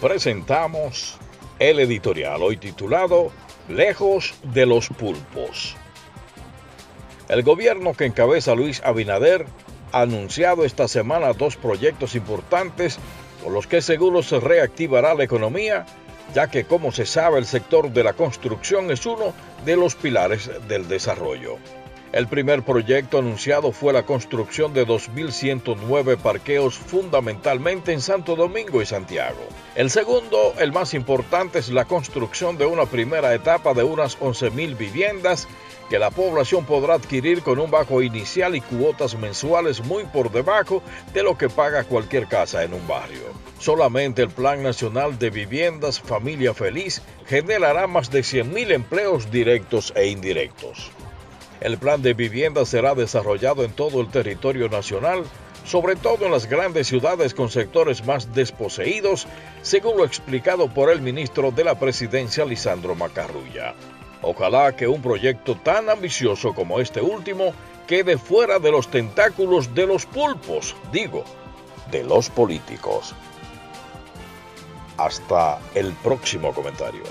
presentamos el editorial hoy titulado Lejos de los pulpos. El gobierno que encabeza Luis Abinader ha anunciado esta semana dos proyectos importantes con los que seguro se reactivará la economía, ya que como se sabe el sector de la construcción es uno de los pilares del desarrollo. El primer proyecto anunciado fue la construcción de 2.109 parqueos fundamentalmente en Santo Domingo y Santiago. El segundo, el más importante, es la construcción de una primera etapa de unas 11.000 viviendas que la población podrá adquirir con un bajo inicial y cuotas mensuales muy por debajo de lo que paga cualquier casa en un barrio. Solamente el Plan Nacional de Viviendas Familia Feliz generará más de 100.000 empleos directos e indirectos. El plan de vivienda será desarrollado en todo el territorio nacional, sobre todo en las grandes ciudades con sectores más desposeídos, según lo explicado por el ministro de la Presidencia, Lisandro Macarrulla. Ojalá que un proyecto tan ambicioso como este último quede fuera de los tentáculos de los pulpos, digo, de los políticos. Hasta el próximo comentario.